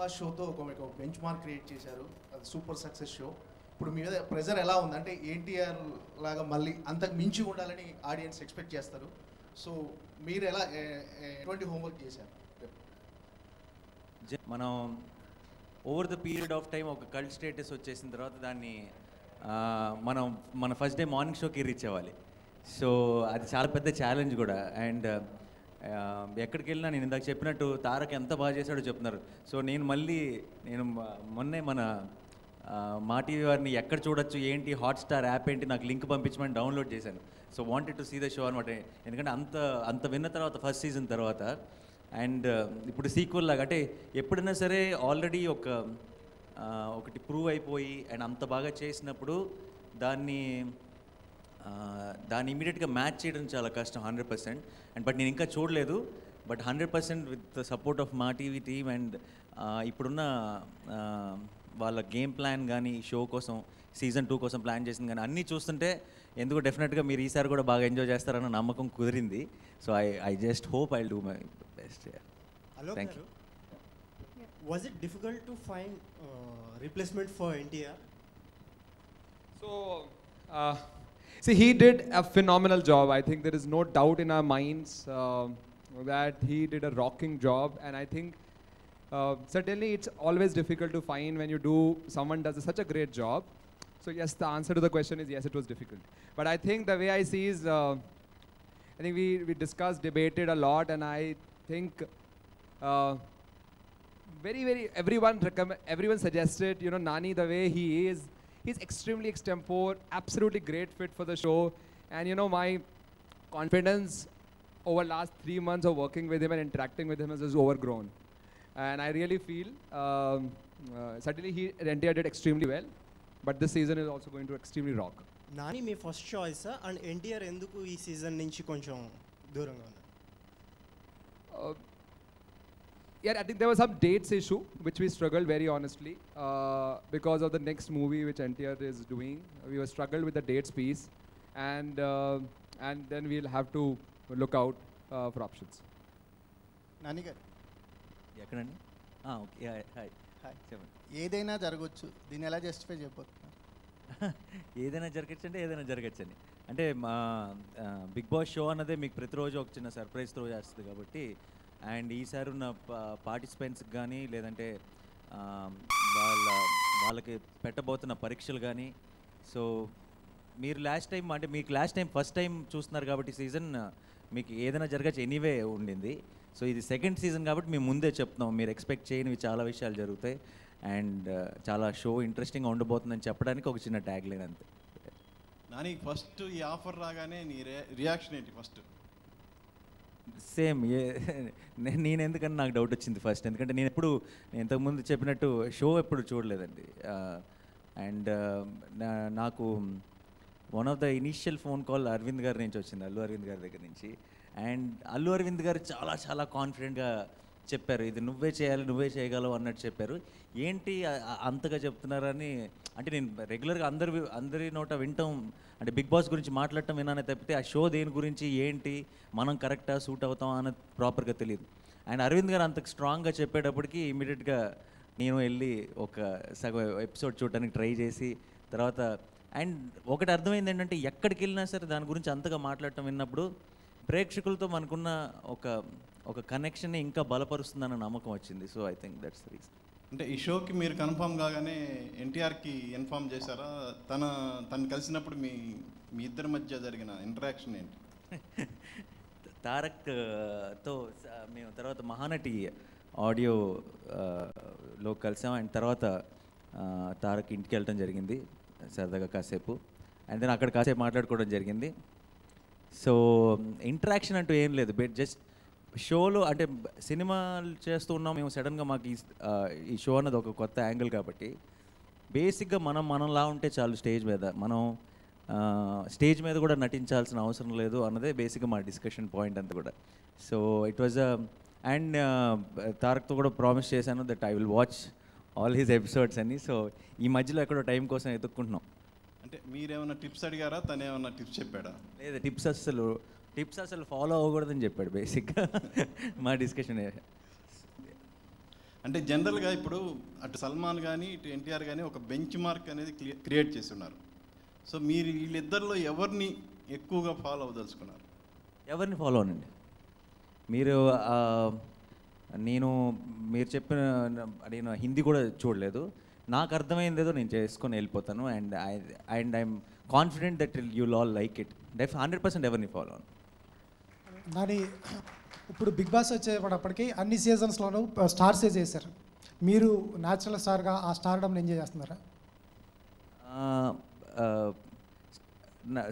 Boss షోతో ఒక మీకు bench mark create చేశారు. అది సూపర్ సక్సెస్ షో ఇప్పుడు మీ మీద ప్రెజర్ ఎలా ఉందంటే ఎన్టీఆర్ లాగా మళ్ళీ అంతకు మించి ఉండాలని ఆడియన్స్ ఎక్స్పెక్ట్ చేస్తారు. సో మీరు ఎలా ఎటువంటి హోంవర్క్ చేశారు? మనం over the period of time ఒక కల్ట్ స్టేటస్ వచ్చేసిన తర్వాత దాన్ని మనం మన ఫస్ట్ డే మార్నింగ్ షోకి రీచ్ అవ్వాలి. సో అది చాలా పెద్ద ఛాలెంజ్ కూడా. అండ్ ఎక్కడికి వెళ్ళినా నేను ఇందాక చెప్పినట్టు తారక్ ఎంత బాగా చేశాడో చెప్తున్నారు. సో నేను మళ్ళీ నేను మొన్నే మన ఆ, మా టీవీ వారిని ఎక్కడ చూడొచ్చు ఏంటి హాట్స్టార్ యాప్ ఏంటి నాకు లింక్ పంపించమని డౌన్లోడ్ చేశాను. So wanted to see the show అనమాట ఎందుకంటే అంత అంత విన్న తర్వాత ఫస్ట్ సీజన్ తర్వాత అండ్ ఇప్పుడు సీక్వెల్ లాగా అంటే ఎప్పుడైనా సరే ఆల్రెడీ ఒక ఒకటి ప్రూవ్ అయిపోయి అండ్ అంత బాగా చేసినప్పుడు దాన్ని దాన్ని ఇమీడియట్గా మ్యాచ్ చేయడం చాలా కష్టం హండ్రెడ్ పర్సెంట్. అండ్ బట్ నేను ఇంకా చూడలేదు. But hundred percent with the support of Maa TV team and ఇప్పుడున్న వాళ్ళ గేమ్ ప్లాన్ కానీ షో కోసం సీజన్ టూ కోసం ప్లాన్ చేసింది కానీ అన్నీ చూస్తుంటే ఎందుకు డెఫినెట్గా మీరు ఈసారి కూడా బాగా ఎంజాయ్ చేస్తారన్న నమ్మకం కుదిరింది. So I I just hope I do my best was it difficult to find uh, replacement for NTR? So, uh, see, he did a phenomenal job. I think there is no doubt in our minds uh, that he did a rocking job, and I think uh, certainly it's always difficult to find when you do someone does such a great job. So yes, the answer to the question is yes, it was difficult. But I think the way I see is, uh, I think we we discussed, debated a lot, and I think. Uh, very very everyone everyone suggested you know nani the way he is he's extremely extempore absolutely great fit for the show and you know my confidence over last three months of working with him and interacting with him is just overgrown and i really feel um, uh, certainly he NTR did extremely well but this season is also going to extremely rock Nani me first choice and NTR ఎందుకు ఈ season నుంచి కొంచెం దూరంగా ఉన్నారు Uh, Yeah, I think there was some dates issue which we struggled very honestly uh, because of the next movie which NTR is doing. We were struggled with the dates piece, and uh, and then we'll have to look out uh, for options. Nani గారు ఎక్కడండి okay hi hi hi చెప్పండి ఏదైనా జరగవచ్చు దీన్ని ఎలా justify చేయబోతున్నారు ఏదైనా జరగచ్చు అంటే ఏదైనా జరగచ్చండి అంటే మా బిగ్ బాస్ షో అన్నదే మీకు ప్రతిరోజు ఒక చిన్న సర్ప్రైజ్ త్రో చేస్తుంది కాబట్టి అండ్ ఈసారి ఉన్న పార్టిసిపెంట్స్కి కానీ లేదంటే వాళ్ళ వాళ్ళకి పెట్టబోతున్న పరీక్షలు కానీ సో మీరు లాస్ట్ టైం అంటే మీకు లాస్ట్ టైం ఫస్ట్ టైం చూస్తున్నారు కాబట్టి సీజన్ మీకు ఏదైనా జరగచ్చు ఎనీవే ఉండింది. సో ఇది సెకండ్ సీజన్ కాబట్టి మేము ముందే చెప్తున్నాం మీరు ఎక్స్పెక్ట్ చేయనివి చాలా విషయాలు జరుగుతాయి. అండ్ చాలా షో ఇంట్రెస్టింగ్గా ఉండబోతుందని చెప్పడానికి ఒక చిన్న ట్యాగ్ లైన్ అంతే. నాని ఫస్ట్ ఈ ఆఫర్ రాగానే నీ రియాక్షన్ ఏంటి ఫస్ట్ సేమ్. నేను ఎందుకని నాకు డౌట్ వచ్చింది ఫస్ట్ ఎందుకంటే నేను ఎప్పుడు నేను ఇంతకుముందు చెప్పినట్టు షో ఎప్పుడు చూడలేదండి. అండ్ నాకు one of the initial phone call Arvind గారి నుంచి వచ్చింది అల్లు అరవింద్ గారి దగ్గర నుంచి. అండ్ అల్లు అరవింద్ గారు చాలా చాలా కాన్ఫిడెంట్గా చెప్పారు ఇది నువ్వే చేయాలి నువ్వే చేయగలవు అన్నట్టు చెప్పారు. ఏంటి అంతగా చెప్తున్నారని అంటే నేను రెగ్యులర్గా అందరి అందరి నోట వింటాం అంటే బిగ్ బాస్ గురించి మాట్లాడటం విన్నానే తప్పితే ఆ షో దేని గురించి ఏంటి మనం కరెక్టా సూట్ అవుతాం అన్నది ప్రాపర్గా తెలియదు అండ్ అరవింద్ గారు అంత స్ట్రాంగ్గా చెప్పేటప్పటికి ఇమీడియట్గా నేను వెళ్ళి ఒక సగం ఎపిసోడ్ చూడడానికి ట్రై చేసి తర్వాత అండ్ ఒకటి అర్థమైంది ఏంటంటే ఎక్కడికి వెళ్ళినా సరే దాని గురించి అంతగా మాట్లాడటం విన్నప్పుడు ప్రేక్షకులతో మనకున్న ఒక ఒక కనెక్షన్ ఇంకా బలపరుస్తుందన్న నమ్మకం వచ్చింది. So I think that's reason అంటే ఈ షోకి మీరు కన్ఫర్మ్ కాగానే ఎన్టీఆర్కి ఇన్ఫామ్ చేశారా? తన తను కలిసినప్పుడు మీ మీ ఇద్దరి మధ్య జరిగిన ఇంటరాక్షన్ ఏంటి? తారక్ ఆ, తో స- మేము తర్వాత మహానటి ఆడియో ఆ, లో కలిసాం. అండ్ తర్వాత తారక్ ఇంటికి వెళ్ళటం జరిగింది సరదాగా కాసేపు. అండ్ దెన్ అక్కడ కాసేపు మాట్లాడుకోవడం జరిగింది. సో ఇంటరాక్షన్ అంటూ ఏం లేదు. బట్ జస్ట్ షోలో అంటే సినిమాలు చేస్తూ ఉన్నాం మేము సడన్గా మాకు ఈ ఈ షో అన్నది ఒక కొత్త యాంగిల్ కాబట్టి బేసిక్గా మనం మనలా ఉంటే చాలు స్టేజ్ మీద. మనం స్టేజ్ మీద కూడా నటించాల్సిన అవసరం లేదు అన్నదే బేసిక్గా మా డిస్కషన్ పాయింట్ అంతా కూడా. సో ఇట్ వాజ్ అండ్ తారక్తో కూడా ప్రామిస్ చేశాను that I will watch all his episodes అని. సో ఈ మధ్యలో ఎక్కడో టైం కోసం ఎదుక్కుంటున్నాం అంటే మీరేమైనా టిప్స్ అడిగారా? తను ఏమైనా టిప్స్ చెప్పాడా? లేదు టిప్స్ అసలు టిప్స్ అసలు ఫాలో అవ్వకూడదని చెప్పాడు బేసిక్గా. మా డిస్కషన్ అంటే జనరల్గా ఇప్పుడు అటు సల్మాన్ కానీ ఇటు ఎన్టీఆర్ కానీ ఒక బెంచ్ మార్క్ అనేది క్రియేట్ చేసి ఉన్నారు సో మీరు వీళ్ళిద్దరిలో ఎవరిని ఎక్కువగా ఫాలో అవ్వదలుచుకున్నారు? ఎవరిని ఫాలో అనండి మీరు నేను మీరు చెప్పిన నేను హిందీ కూడా చూడలేదు. నాకు అర్థమైంది ఏదో నేను చేసుకొని వెళ్ళిపోతాను. And I and I'm confident that you all like it. Deaf hundred percent ఎవరిని ఫాలో దాని ఇప్పుడు బిగ్ బాస్ వచ్చేటప్పటికి అన్ని సీజన్స్లోనూ స్టార్సే చేశారు? మీరు న్యాచురల్ స్టార్గా ఆ స్టార్డమ్ ఎంజాయ్ చేస్తున్నారా?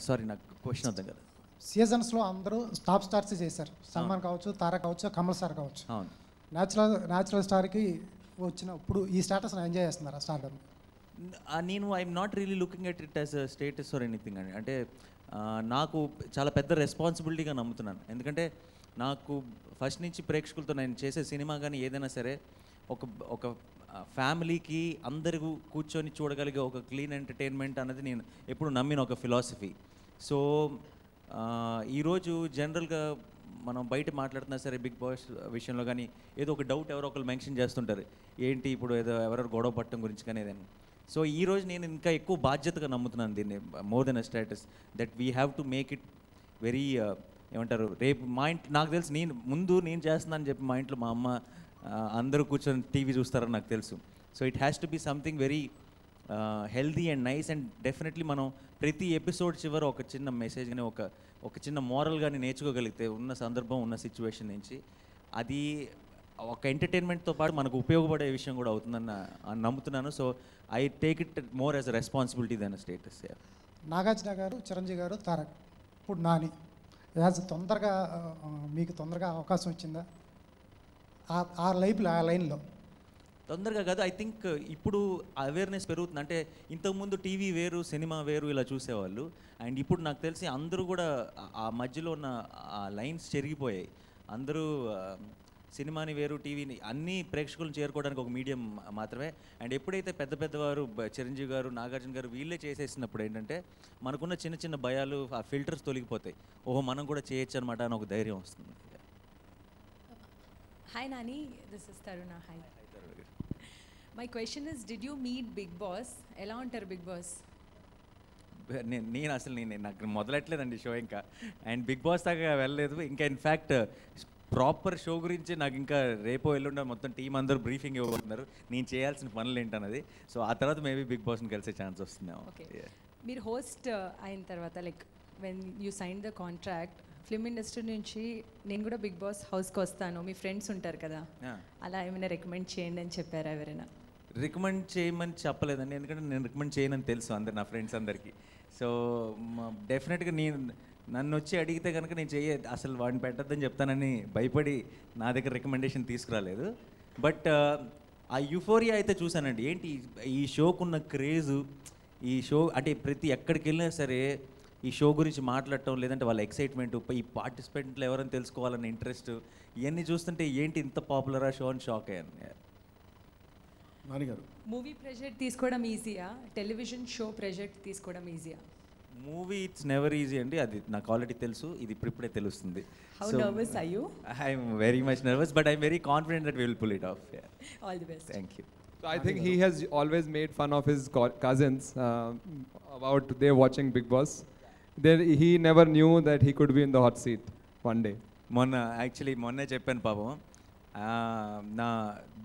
సారీ నాకు క్వశ్చన్ అర్థం కదా సీజన్స్లో అందరూ టాప్ స్టార్స్ చేశారు. సల్మాన్ కావచ్చు తారా కావచ్చు కమల్ సార్ కావచ్చు. అవును. న్యాచురల్ న్యాచురల్ స్టార్కి వచ్చిన ఇప్పుడు ఈ స్టేటస్ ఎంజాయ్ చేస్తున్నారా స్టార్డమ్ నేను I'm not really looking at it as status or anything అండి అంటే నాకు చాలా పెద్ద రెస్పాన్సిబిలిటీగా నమ్ముతున్నాను. ఎందుకంటే నాకు ఫస్ట్ నుంచి ప్రేక్షకులతో నేను చేసే సినిమా కానీ ఏదైనా సరే ఒక ఒక ఫ్యామిలీకి అందరూ కూర్చొని చూడగలిగే ఒక క్లీన్ ఎంటర్టైన్మెంట్ అనేది నేను ఎప్పుడు నమ్మిన ఒక ఫిలాసఫీ సో ఈరోజు జనరల్గా మనం బయట మాట్లాడుతున్నా సరే బిగ్ బాస్ విషయంలో కానీ ఏదో ఒక డౌట్ ఎవరో ఒకరు మెన్షన్ చేస్తుంటారు. ఏంటి ఇప్పుడు ఏదో ఎవరెవరు గొడవ పట్టడం గురించి కానీ ఏదైనా. సో ఈ రోజు నేను ఇంకా ఎక్కువ బాధ్యతగా నమ్ముతున్నాను దీన్ని more than a status that we have to make it very ఏమంటారు రేపు మా ఇంట్లో నాకు తెలుసు నేను ముందు నేను చేస్తున్నానని చెప్పి మా ఇంట్లో మా అమ్మ అందరూ కూర్చొని టీవీ చూస్తారని నాకు తెలుసు. So it has to be something very healthy and nice and definitely మనం ప్రతి ఎపిసోడ్ చివర ఒక చిన్న మెసేజ్ కానీ ఒక ఒక చిన్న మోరల్ కానీ నేర్చుకోగలిగితే ఉన్న సందర్భం ఉన్న సిచ్యువేషన్ నుంచి అది ఒక ఎంటర్టైన్మెంట్తో పాటు మనకు ఉపయోగపడే విషయం కూడా అవుతుందన్న నమ్ముతున్నాను. So I take it more as a responsibility than status Nagarjuna garu Chiranjeevi garu Tarak ఇప్పుడు నాని. యాజ్ తొందరగా మీకు తొందరగా అవకాశం వచ్చిందా? ఆ- ఆ లైఫ్లో ఆ లైన్లో. తొందరగా కాదు. ఐ థింక్ ఇప్పుడు అవేర్నెస్ పెరుగుతుంది. అంటే ఇంతకుముందు టీవీ వేరు సినిమా వేరు ఇలా చూసేవాళ్ళు. అండ్ ఇప్పుడు నాకు తెలిసి అందరూ కూడా ఆ- మధ్యలో ఉన్న ఆ లైన్స్ చెరిగిపోయాయి. అందరూ సినిమాని వేరు టీవీని అన్ని ప్రేక్షకులను చేరుకోవడానికి ఒక మీడియం మాత్రమే. అండ్ ఎప్పుడైతే పెద్ద పెద్దవారు చిరంజీవి గారు నాగార్జున గారు వీళ్ళే చేసేసినప్పుడు ఏంటంటే మనకున్న చిన్న చిన్న భయాలు ఆ ఫిల్టర్స్ తొలగిపోతాయి. ఓహో మనం కూడా చేయొచ్చు అనమాట అని ఒక ధైర్యం వస్తుంది. Hi Nani, this is Taruna. Hi. My question is, did you meet Big Boss? ఎలా ఉంటారు బిగ్ బాస్ నేను నేను అసలు నేను నాకు మొదలెట్లేదండి షో ఇంకా. అండ్ బిగ్ బాస్ దాకా వెళ్ళలేదు. ఇంకా ఇన్ఫ్యాక్ట్ ప్రాపర్ షో గురించి నాకు ఇంకా రేపో ఎల్లుండో మొత్తం టీం అందరూ బ్రీఫింగ్ ఇవ్వబోతున్నారు. నేను చేయాల్సిన పనులు ఏంటన్నది. సో ఆ తర్వాత మేబీ బిగ్ బాస్ని కలిసే ఛాన్స్ Yeah. మీరు హోస్ట్ అయిన తర్వాత like when you sign the contract film industry నుంచి నేను కూడా బిగ్ బాస్ హౌస్కి వస్తాను. మీ ఫ్రెండ్స్ ఉంటారు కదా. అలా ఏమైనా రికమెండ్ చేయండి అని చెప్పారా ఎవరైనా? రికమెండ్ చేయమని చెప్పలేదండి. ఎందుకంటే నేను రికమెండ్ చేయనని తెలుసు అందరు నా ఫ్రెండ్స్ అందరికీ. సో డెఫినెట్గా నేను నన్ను వచ్చి అడిగితే కనుక నేను చెయ్యే అసలు వాడిని పెట్టద్దని చెప్తానని భయపడి నా దగ్గర రికమెండేషన్ తీసుకురాలేదు. బట్ ఆ యుఫోరియా అయితే చూశానండి. ఏంటి ఈ షోకున్న క్రేజు ఈ షో అంటే ప్రతి ఎక్కడికి వెళ్ళినా సరే ఈ షో గురించి మాట్లాడటం లేదంటే వాళ్ళ ఎక్సైట్మెంట్ ఈ పార్టిసిపెంట్లు ఎవరైనా తెలుసుకోవాలన్న ఇంట్రెస్ట్ ఇవన్నీ చూస్తుంటే ఏంటి ఇంత పాపులరా షో అని షాక్ అయ్యాను మూవీ ప్రెజెక్ట్ తీసుకోవడం ఈజీయా టెలివిజన్ షో ప్రెజెక్ట్ తీసుకోవడం ఈజీయా మూవీ ఇట్స్ నెవర్ ఈజీ అండి. అది నాకు ఆల్రెడీ తెలుసు. ఇది ఇప్పుడిప్పుడే తెలుస్తుంది. How nervous I you I'm very much nervous but I'm very confident that will pull it off all the best thank you So I think he has always made fun of his co- cousins uh, about they watching Big Boss. Then he never knew that he could be in the hot seat one day. మొన్న actually మొన్నే చెప్పాను పాపం. ఆ, నా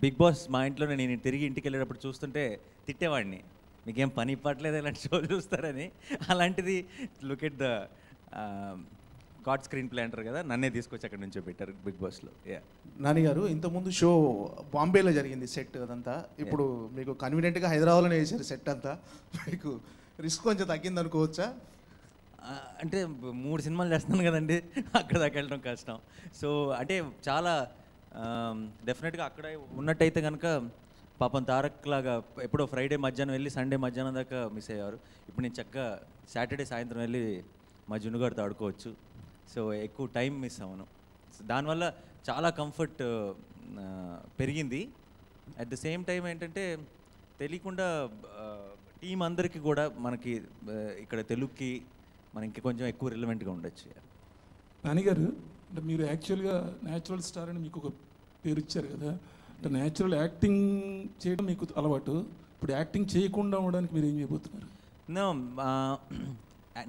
big Boss మా ఇంట్లో నేను తిరిగి ఇంటికి వెళ్ళేటప్పుడు చూస్తుంటే తిట్టేవాడిని. మీకేం పని పట్టలేదు ఇలాంటి షో చూస్తారని? అలాంటిది look at the god screenplay అంటారు కదా నన్నే తీసుకొచ్చి అక్కడ నుంచో పెట్టారు బిగ్ బాస్లో యా నాన్నగారు ఇంతకుముందు షో బాంబేలో జరిగింది సెట్ అదంతా. ఇప్పుడు మీకు కన్వీనియంట్గా హైదరాబాద్లోనే వేసారు సెట్ అంతా. మీకు రిస్క్ కొంచెం తగ్గింది అనుకోవచ్చా అంటే మూడు సినిమాలు చేస్తున్నాను కదండి అక్కడ దాకా వెళ్ళడం కష్టం. సో అంటే చాలా డెఫినెట్గా అక్కడ ఉన్నట్టయితే కనుక పాపం తారక్ లాగా ఎప్పుడో ఫ్రైడే మధ్యాహ్నం వెళ్ళి సండే మధ్యాహ్నం దాకా మిస్ అయ్యారు. ఇప్పుడు నేను చక్కగా సాటర్డే సాయంత్రం వెళ్ళి మా జునుగారితో ఆడుకోవచ్చు. సో ఎక్కువ టైం మిస్ అవ్వను. సో దానివల్ల చాలా కంఫర్ట్ పెరిగింది. అట్ ద సేమ్ టైం ఏంటంటే తెలియకుండా టీం అందరికీ కూడా మనకి ఇక్కడ తెలుగుకి మనకి కొంచెం ఎక్కువ రిలవెంట్గా ఉండొచ్చు. నాన్నగారు అంటే మీరు యాక్చువల్గా న్యాచురల్ స్టార్ అని మీకు ఒక పేరు ఇచ్చారు కదా. అంటే న్యాచురల్ యాక్టింగ్ చేయడం మీకు అలవాటు. ఇప్పుడు యాక్టింగ్ చేయకుండా ఉండడానికి మీరు ఏం చేయబోతున్నారు?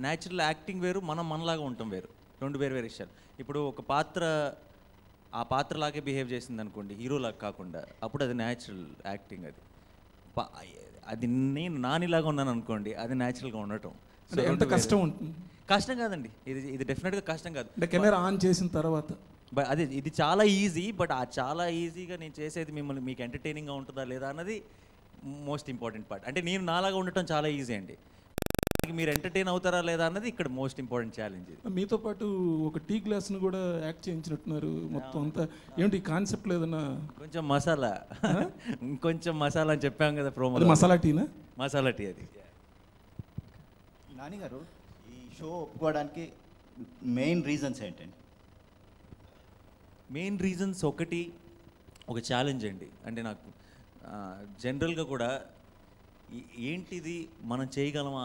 న్యాచురల్ యాక్టింగ్ వేరు మనం మనలాగా ఉంటాం వేరు. రెండు వేరు వేరు విషయాలు. ఇప్పుడు ఒక పాత్ర ఆ పాత్రలాగే బిహేవ్ చేసింది అనుకోండి హీరోలాగా కాకుండా అప్పుడు అది న్యాచురల్ యాక్టింగ్ అది. అది నేను నానిలాగా ఉన్నాను అనుకోండి అది న్యాచురల్గా ఉండటం. ఎంత. కష్టం ఉంటుంది? కష్టం కాదండి. ఇది ఇది డెఫినెట్గా కష్టం కాదు. కెమెరా ఆన్ చేసిన తర్వాత బట్ అదే ఇది చాలా ఈజీ బట్ ఆ చాలా ఈజీగా నేను చేసేది మిమ్మల్ని మీకు ఎంటర్టైనింగ్గా ఉంటుందా లేదా అన్నది మోస్ట్ ఇంపార్టెంట్ పార్ట్ అంటే నేను నాలాగా ఉండటం చాలా ఈజీ అండి. మీరు ఎంటర్టైన్ అవుతారా లేదా అన్నది ఇక్కడ మోస్ట్ ఇంపార్టెంట్ ఛాలెంజ్ ఇది. మీతో పాటు ఒక టీ గ్లాస్ను కూడా యాక్ట్ చేయించినట్టున్నారు మొత్తం అంతా. ఏంటి కాన్సెప్ట్ లేదన్నా కొంచెం మసాలా. ఇంకొంచెం మసాలా అని చెప్పాం కదా ప్రోమో మసాలా టీనా మసాలా టీ అది. నాని గారు ఈ షో ఒప్పుకోవడానికి మెయిన్ రీజన్స్ ఏంటండి? మెయిన్ రీజన్స్ ఒకటి ఒక ఛాలెంజ్ అండి. అంటే నాకు జనరల్గా కూడా ఏంటిది మనం చేయగలమా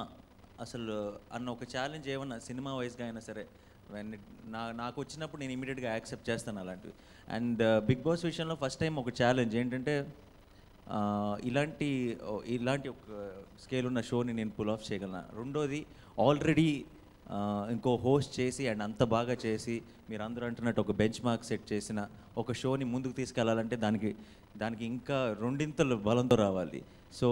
అసలు అన్న ఒక ఛాలెంజ్ ఏమన్నా సినిమా వైజ్గా అయినా సరే నా నాకు వచ్చినప్పుడు నేను ఇమీడియట్గా యాక్సెప్ట్ చేస్తాను అలాంటివి. అండ్ uh, బిగ్ బాస్ విషయంలో ఫస్ట్ టైం ఒక ఛాలెంజ్ ఏంటంటే ఇలాంటి ఇలాంటి ఒక స్కేల్ ఉన్న షోని నేను పుల్ ఆఫ్ చేయగలను? రెండోది ఆల్రెడీ ఇంకో హోస్ట్ చేసి అండ్ అంత బాగా చేసి మీరు అందరూ అంటున్నట్టు ఒక బెంచ్ మార్క్ సెట్ చేసిన ఒక షోని ముందుకు తీసుకెళ్ళాలంటే దానికి దానికి ఇంకా రెండింతలు బలంతో రావాలి. సో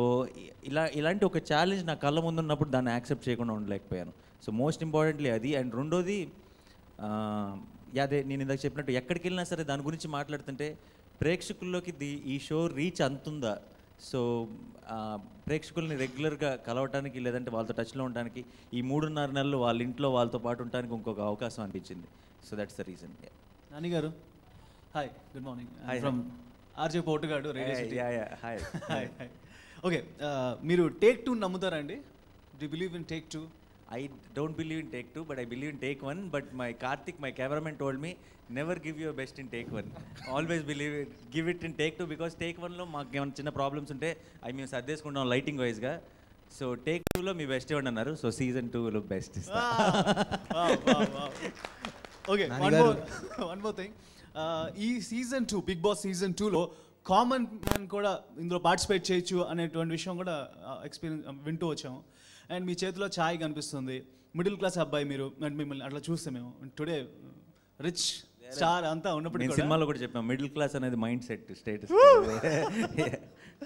ఇలా ఇలాంటి ఒక ఛాలెంజ్ నా కళ్ళ ముందు ఉన్నప్పుడు దాన్ని యాక్సెప్ట్ చేయకుండా ఉండలేకపోయాను. సో మోస్ట్ ఇంపార్టెంట్లీ అది. అండ్ రెండోది అదే నేను ఇందాక చెప్పినట్టు ఎక్కడికి వెళ్ళినా సరే దాని గురించి మాట్లాడుతుంటే ప్రేక్షకుల్లోకి ది ఈ షో రీచ్ అంతుందా? సో ప్రేక్షకుల్ని రెగ్యులర్గా కలవటానికి లేదంటే వాళ్ళతో టచ్లో ఉండడానికి ఈ మూడున్నర నెలలు వాళ్ళ ఇంట్లో వాళ్ళతో పాటు ఉండడానికి ఇంకొక అవకాశం అనిపించింది. So that's the reason Nani garu hi good morning from RJ Potugadu. Hi hi okay మీరు టేక్ టూ నమ్ముతారా అండి? D believe in take two I don't believe in take two, but I believe in take one. But my Karthik, my cameraman, told me never give your best in take one. Always believe it, give it in take two because take one లో మాకు ఏమైనా చిన్న problems ఉంటే అవి మేము సర్దేసుకుంటాం lighting వైజ్గా so take టూలో మీ బెస్ట్ ఇవ్వండి అన్నారు. సో సీజన్ టూలో బెస్ట్ ఇస్తా. Okay one. More one more thing ఈ season two Bigg Boss season టూలో కామన్ మ్యాన్ కూడా ఇందులో పార్టిసిపేట్ చేయొచ్చు అనేటువంటి విషయం కూడా ఎక్స్పీరియన్స్ వింటూ వచ్చాము. అండ్ మీ చేతిలో ఛాయ్ కనిపిస్తుంది. మిడిల్ క్లాస్ అబ్బాయి మీరు అండ్ మిమ్మల్ని అట్లా చూస్తే మేము టుడే రిచ్ స్టార్ అంతా ఉన్నప్పుడు నేను సినిమాలో కూడా చెప్పాను మిడిల్ క్లాస్ అనేది mindset status.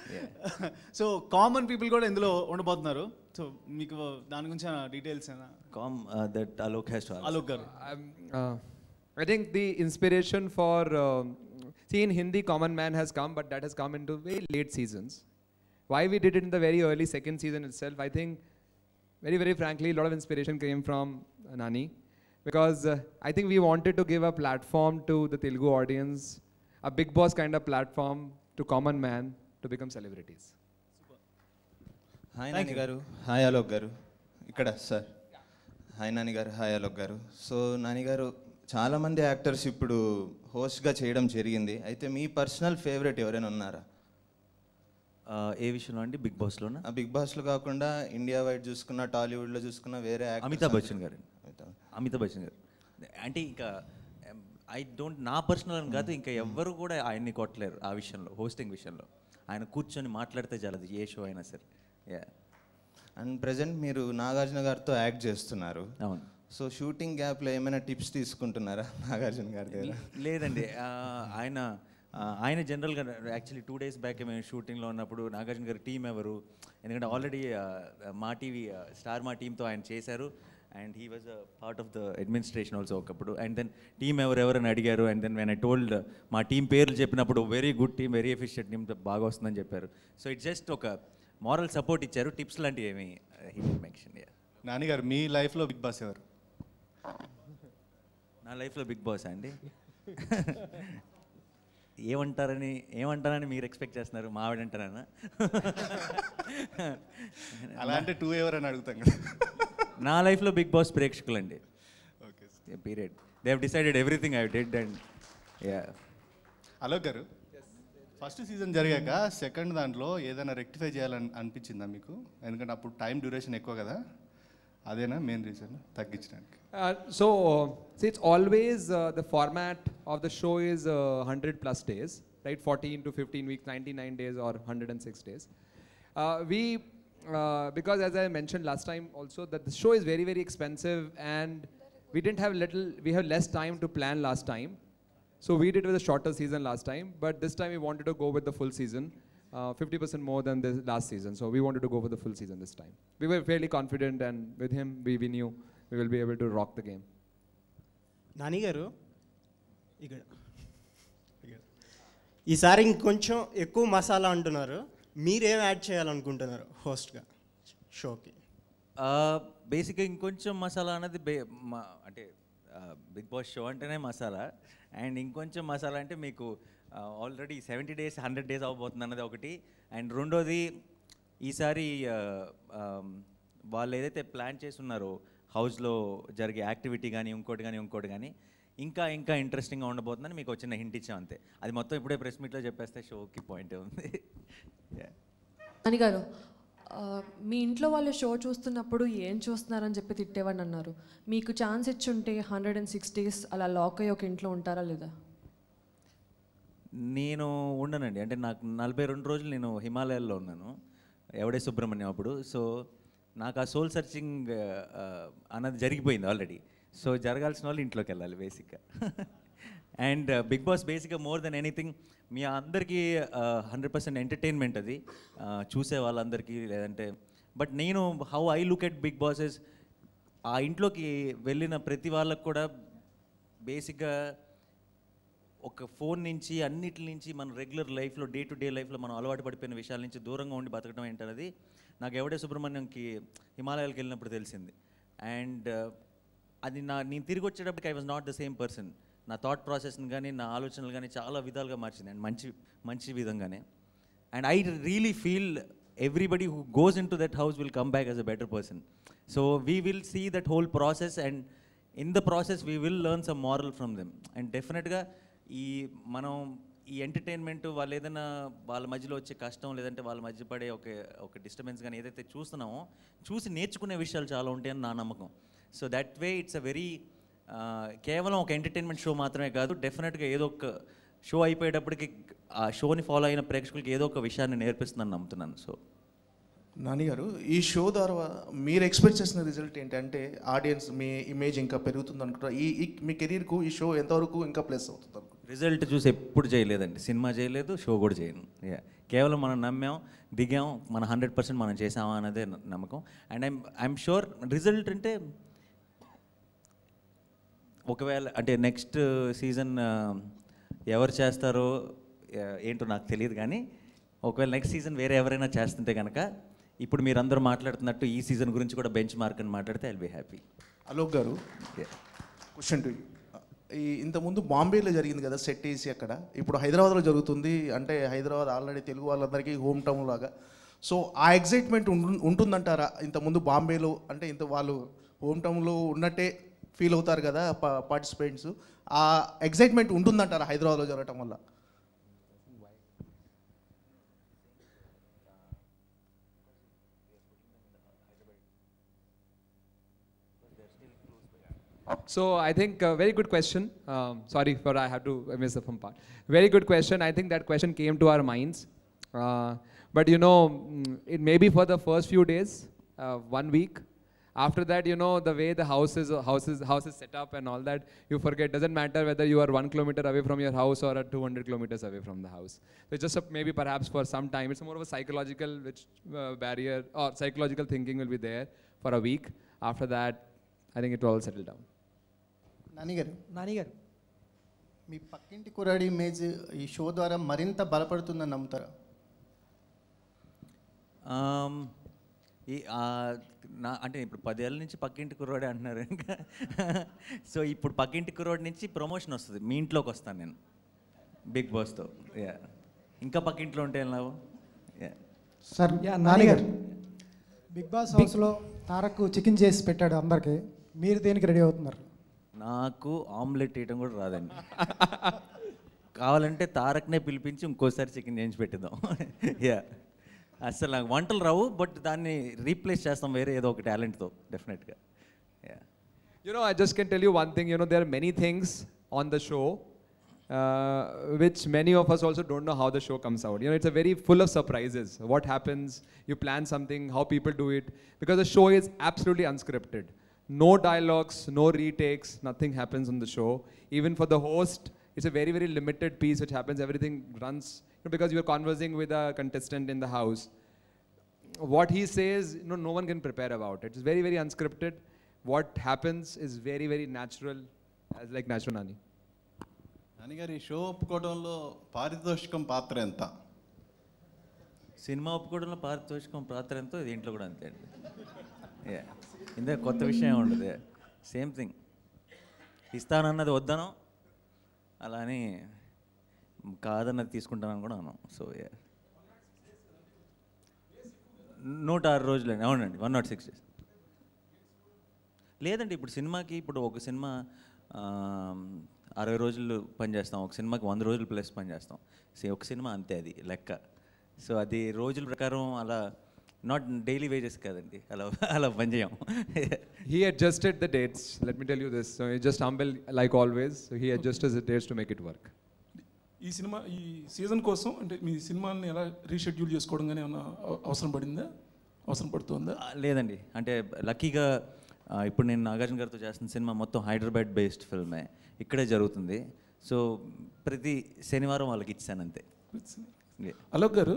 So common people కూడా ఇందులో ఉండబోతున్నారు. సో మీకు దాని గురించి details come that I think the inspiration for scene Hindi common man has come but that he's come into very late seasons why we did it in the very early second season itself I think very very frankly lot of inspiration came from Nani because uh, I think we wanted to give a platform to the Telugu audience, a big boss kind of platform to common man to become celebrities. Hi Nani. Garu hi Alok గారు ఇక్కడ sir hi Nani గారు hi Alok గారు so Nani గారు చాలామంది actors ఇప్పుడు హోస్ట్గా చేయడం జరిగింది. అయితే మీ పర్సనల్ ఫేవరెట్ ఎవరైనా ఉన్నారా? ఏ విషయంలో అండి? బిగ్ బాస్లోనా? ఆ బిగ్ బాస్లో కాకుండా ఇండియా వైడ్ చూసుకున్న టాలీవుడ్లో చూసుకున్న వేరే actors అమితాబ్ బచ్చన్ గారు అమితాబ్. బచ్చన్ గారు. అంటే ఇంకా ఐ డోంట్ నా పర్సనల్ అని కాదు ఇంకా ఎవ్వరు కూడా ఆయన్ని కొట్టలేరు ఆ విషయంలో హోస్టింగ్ విషయంలో. ఆయన కూర్చొని మాట్లాడితే చాలదు ఏ షో అయినా సరే. యా అండ్ ప్రజెంట్ మీరు నాగార్జున గారితో యాక్ట్ చేస్తున్నారు. అవును. సో షూటింగ్ గ్యాప్లో ఏమైనా టిప్స్ తీసుకుంటున్నారా నాగార్జున గారి దగ్గర? లేదండి. ఆయన ఆయన జనరల్గా యాక్చువల్లీ టూ డేస్ బ్యాక్ మేము షూటింగ్లో ఉన్నప్పుడు నాగార్జున గారి టీం ఎవరు? ఎందుకంటే ఆల్రెడీ మా టీవీ స్టార్ మా టీంతో ఆయన చేశారు. And he was a part of the administration also ఒకప్పుడు. అండ్ దెన్ టీం ఎవరెవరని అడిగారు? And then when I told మా టీం పేర్లు చెప్పినప్పుడు very good team very efficient team బాగా వస్తుందని చెప్పారు. సో ఇట్ జస్ట్ ఒక మారల్ సపోర్ట్ ఇచ్చారు. టిప్స్ లాంటివి ఏమి హీ మెన్షన్ నాన్నగారు మీ లైఫ్లో బిగ్ బాస్ ఎవరు? నా లైఫ్లో బిగ్ బాస్ అండి? ఏమంటారని ఏమంటారని మీరు ఎక్స్పెక్ట్ చేస్తున్నారు? మా ఆవిడంటారా అలా అంటే టూ ఎవరు అని అడుగుతాం కదా. నా లైఫ్లో big boss ప్రేక్షకులండి. Period they have decided everything I did and yeah Alok garu. First season జరిగాక సెకండ్ దాంట్లో ఏదైనా రెక్టిఫై చేయాలని అనిపించిందా మీకు? ఎందుకంటే అప్పుడు టైం డ్యూరేషన్ ఎక్కువ కదా. అదేనా మెయిన్ రీజన్ తగ్గించడానికి. So, uh, see, it's always uh, the format of the show is uh, 100 plus days. right? 14 to 15 weeks, 99 days, or 106 days. Uh, we, uh, because as I mentioned last time also, that the show is very, very expensive and we didn't have little, we have less time to plan last time. So we did with a shorter season last time, but this time we wanted to go with the full season, uh, 50% more than the last season. So we wanted to go for the full season this time. We were fairly confident, and with him, we, we knew we will be able to rock the game. Nani గారు ఇక్కడ ఇక్కడ. ఈసారి ఇంకొంచెం ఎక్కువ మసాలా అంటున్నారు మీరేం add చేయాలనుకుంటున్నారు హోస్ట్గా? షోకి. బేసిక్గా ఇంకొంచెం మసాలా అనేది బే అంటే బిగ్ బాస్ షో అంటేనే మసాలా. అండ్ ఇంకొంచెం మసాలా అంటే మీకు already seventy days hundred days అవ్వబోతుంది అన్నది ఒకటి. అండ్ రెండోది ఈసారి వాళ్ళు ఏదైతే ప్లాన్ చేసి ఉన్నారో హౌస్లో జరిగే యాక్టివిటీ కానీ ఇంకోటి కానీ ఇంకోటి కానీ ఇంకా ఇంకా ఇంట్రెస్టింగ్గా ఉండబోతుందని మీకు వచ్చిన హింట్ ఇచ్చాం అంతే. అది మొత్తం ఇప్పుడే ప్రెస్ మీట్లో చెప్పేస్తే షోకి పాయింట్ ఉంది. అని గారు మీ ఇంట్లో వాళ్ళు షో చూస్తున్నప్పుడు ఏం చూస్తున్నారని చెప్పి తిట్టేవాడిని అన్నారు. మీకు ఛాన్స్ ఇచ్చుంటే హండ్రెడ్ అండ్ సిక్స్ డేస్ అలా లాక్ అయ్యి ఒక ఇంట్లో ఉంటారా లేదా? నేను ఉండనండి. అంటే నాకు నలభై రెండు రోజులు నేను హిమాలయాల్లో ఉన్నాను. ఎవడే సుబ్రహ్మణ్యం అప్పుడు. సో నాకు ఆ సోల్ సర్చింగ్ అన్నది జరిగిపోయింది ఆల్రెడీ సో జరగాల్సిన వాళ్ళు ఇంట్లోకి వెళ్ళాలి బేసిక్గా అండ్ బిగ్ బాస్ బేసిక్గా మోర్ దెన్ ఎనీథింగ్ మీ అందరికీ హండ్రెడ్ పర్సెంట్ ఎంటర్టైన్మెంట్ అది. Uh, చూసే వాళ్ళందరికీ లేదంటే బట్ నేను how I look at Bigg Bosses ఆ ఇంట్లోకి వెళ్ళిన ప్రతి వాళ్ళకు కూడా బేసిక్గా ఒక ఫోన్ నుంచి అన్నిటి నుంచి మన రెగ్యులర్ లైఫ్లో డే టు డే లైఫ్లో మనం అలవాటు పడిపోయిన విషయాల నుంచి దూరంగా ఉండి బతకడం ఏంటనేది నాకు ఎవడే సుబ్రహ్మణ్యంకి హిమాలయాలకు వెళ్ళినప్పుడు తెలిసింది. అండ్ అది నా నేను తిరిగి వచ్చేటప్పటికి I was not the same person నా థాట్ ప్రాసెస్ని కానీ నా ఆలోచనలు కానీ చాలా విధాలుగా మార్చింది. అండ్ మంచి మంచి విధంగానే. And I really feel everybody who goes into that house will come back as a better person so we will see that whole process and in the process we will learn some moral from them and డెఫినెట్గా ఈ మనం ఈ entertainment వాళ్ళు ఏదైనా వాళ్ళ మధ్యలో వచ్చే కష్టం లేదంటే వాళ్ళ మధ్య పడే ఒక ఒక డిస్టర్బెన్స్ కానీ ఏదైతే చూస్తున్నామో చూసి నేర్చుకునే విషయాలు చాలా ఉంటాయని నా నమ్మకం. So that way it's a very కేవలం ఒక ఎంటర్టైన్మెంట్ షో మాత్రమే కాదు డెఫినెట్గా ఏదో ఒక షో అయిపోయేటప్పటికి ఆ షోని ఫాలో అయిన ప్రేక్షకులకి ఏదో ఒక విషయాన్ని నేర్పిస్తుందని నమ్ముతున్నాను. సో నాని గారు ఈ షో ద్వారా మీరు ఎక్స్పెక్ట్ చేసిన రిజల్ట్ ఏంటంటే ఆడియన్స్ మీ ఇమేజ్ ఇంకా పెరుగుతుంది అనుకుంటారా ఈ మీ కెరీర్కు ఈ షో ఎంతవరకు ఇంకా ప్లస్ అవుతుంది? రిజల్ట్ చూసి ఎప్పుడు చేయలేదండి. సినిమా చేయలేదు షో కూడా చేయను. కేవలం మనం నమ్మాం దిగాం మన హండ్రెడ్ పర్సెంట్ మనం చేసామా అన్నదే నమ్మకం. And I'm I'm sure result అంటే ఒకవేళ అంటే నెక్స్ట్ సీజన్ ఎవరు చేస్తారో ఏంటో నాకు తెలియదు కానీ ఒకవేళ నెక్స్ట్ సీజన్ వేరే ఎవరైనా చేస్తుంటే కనుక ఇప్పుడు మీరందరూ మాట్లాడుతున్నట్టు ఈ సీజన్ గురించి కూడా బెంచ్ మార్క్ అని మాట్లాడితే ఐల్ బీ హ్యాపీ అలోక్ గారు క్వశ్చన్ టు ఈ ఇంతకుముందు బాంబేలో జరిగింది కదా సెట్ వేసి అక్కడ ఇప్పుడు హైదరాబాద్లో జరుగుతుంది అంటే హైదరాబాద్ ఆల్రెడీ తెలుగు వాళ్ళందరికీ హోమ్ టౌన్ లాగా. సో ఆ ఎగ్జైట్మెంట్ ఉంటుందంటారా ఇంతకుముందు బాంబేలో అంటే ఇంత వాళ్ళు హోమ్ టౌన్లో ఉన్నట్టే ఫీల్ అవుతారు కదా పార్టిసిపెంట్స్ ఆ ఎగ్జైట్మెంట్ ఉంటుందంటారా హైదరాబాద్లో జరగటం వల్ల So I think a very good question. Um, sorry for I have to miss the fun part. Very good question. I think that question came to our minds. Uh, but you know, mm, it may be for the first few days, uh, one week. After that, you know, the way the house is, house is, house is set up and all that, you forget. Doesn't matter whether you are one kilometer away from your house or at 200 kilometers away from the house. So it's just a, maybe perhaps for some time, it's more of a psychological which uh, barrier or psychological thinking will be there for a week. After that, I think it will all settle down. Nani గారు నాని గారు మీ పక్కింటి కుర్రాడి image ఈ show ద్వారా మరింత బలపడుతుందని నమ్ముతారా Um, ఈ ఆ, నా అంటే ఇప్పుడు పదేళ్ళ నుంచి పక్కింటి కుర్రోడే అంటున్నారు ఇంకా. సో ఇప్పుడు పక్కింటి కుర్రోడి నుంచి ప్రమోషన్ వస్తుంది. మీ ఇంట్లోకి వస్తాను నేను. బిగ్ బాస్తో. యా ఇంకా పక్కింట్లో ఉంటే yeah sir yeah, Nani Nani garu. Bigg Boss హౌస్లో తారక్ చికెన్ చేసి పెట్టాడు అందరికి. మీరు దేనికి రెడీ అవుతున్నారు? నాకు ఆమ్లెట్ వేయడం కూడా రాదండి. కావాలంటే తారక్నే పిలిపించి ఇంకోసారి చికెన్ చేయించి పెట్టిద్దాం. యా అసలు నాకు వంటలు రావు బట్ దాన్ని రీప్లేస్ చేస్తాం వేరే ఏదో ఒక టాలెంట్తో డెఫినెట్గా yeah You know, I just can tell you one thing. You know, there are many things on the show uh, which many of us also don't know how the show comes out. You know, it's a very full of surprises. What happens? You plan something, how people do it, because the show is absolutely unscripted. No dialogues, no retakes, nothing happens on the show. Even for the host, it's a very very limited piece which happens. Everything runs you know, because you're conversing with a contestant in the house what he says, you know, no one can prepare about it. It's very, very unscripted. What happens is very, very natural, as like natural Nani. నాన్నగారు ఈ show ఒప్పుకోవడంలో పారితోషికం పాత్ర ఎంత cinema ఒప్పుకోవడంలో పారితోషికం పాత్ర ఎంతో దీంట్లో కూడా అంతే అండి Yeah. ఇందులో కొత్త విషయం ఉండదు సేమ్ థింగ్ ఇస్తానన్నది వద్దనం అలా అని కాదన్నది తీసుకుంటానని కూడా అన్నాం. సో నూట ఆరు రోజులండి అవునండి. One naught six days. లేదండి ఇప్పుడు సినిమాకి ఇప్పుడు ఒక సినిమా అరవై రోజులు పనిచేస్తాం ఒక సినిమాకి వంద రోజులు ప్లస్ పనిచేస్తాం సో ఒక సినిమా అంతే అది లెక్క. సో అది రోజుల ప్రకారం అలా నాట్ డైలీ వేజెస్ కాదండి. అలా అలా పనిచేయం he adjusted the the dates let me tell you So he's just humble, like always. So he adjusted the dates to make. ఈ సినిమా ఈ సీజన్ కోసం అంటే మీ సినిమాని ఎలా రీషెడ్యూల్ చేసుకోవడం కానీ ఏమైనా అవ- అవసరం పడిందా అవసరం పడుతుందా లేదండి అంటే లక్కీగా ఇప్పుడు నేను నాగార్జున గారితో చేస్తున్న సినిమా మొత్తం హైదరాబాద్ బేస్డ్ ఫిల్మే ఇక్కడే జరుగుతుంది సో ప్రతి శనివారం వాళ్ళకి ఇచ్చాను అంతే. Alok garu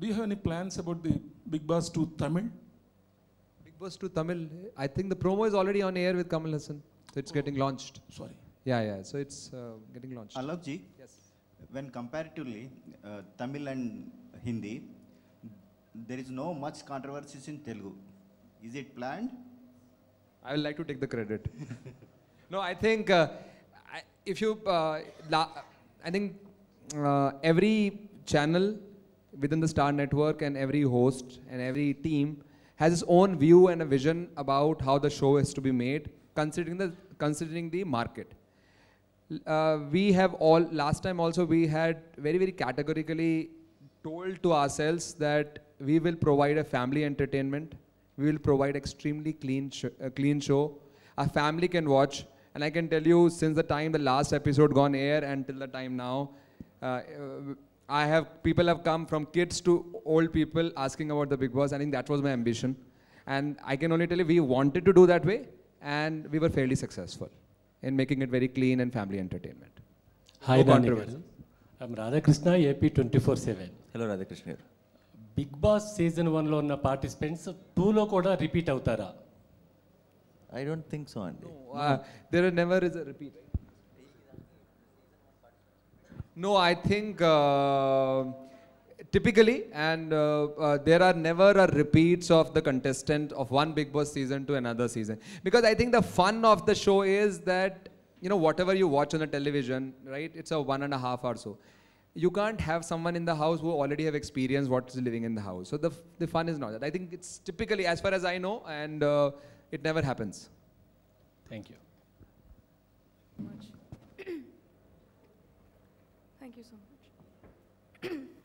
do have any plans about the Big Boss to Tamil Big Boss to Tamil. I think the promo is already on air with Kamal Hassan. So it's getting launched. Sorry. Yeah, yeah. So it's uh, getting launched. Alok ji, when comparatively uh, Tamil and Hindi, there is no much controversies in Telugu. Is it planned? I would like to take the credit. no, I think uh, I, if you, uh, la- I think uh, every channel within the Star Network and every host and every team has its own view and a vision about how the show is to be made, considering the considering the market. Uh, we have all last time also we had very very categorically told to ourselves that we will provide a family entertainment. We will provide extremely clean sh- uh, clean show. A family can watch. And i can tell you since the time the last episode gone air until the time now uh, i have people have come from kids to old people asking about the big boss. I think that was my ambition. And i can only tell you we wanted to do that way and we were fairly successful in making it very clean and family entertainment hi No Nani controversy. Garu I'm Radhakrishna AP twenty four seven hello Radhakrishna garu Big Boss season వన్లో ఉన్న participants టూలో కూడా repeat అవుతారా I don't think so అండి Uh, there never is a repeat. No, I think uh, typically and uh, uh, there are never a repeats of the contestant of one big boss season to another season. Because i think the fun of the show is that you know whatever you watch on the television right it's a one and a half or so you can't have someone in the house who already have experience what's living in the house. So the, the fun is not that. I think it's typically as far as i know and uh, it never happens. Thank you. Thank you so much.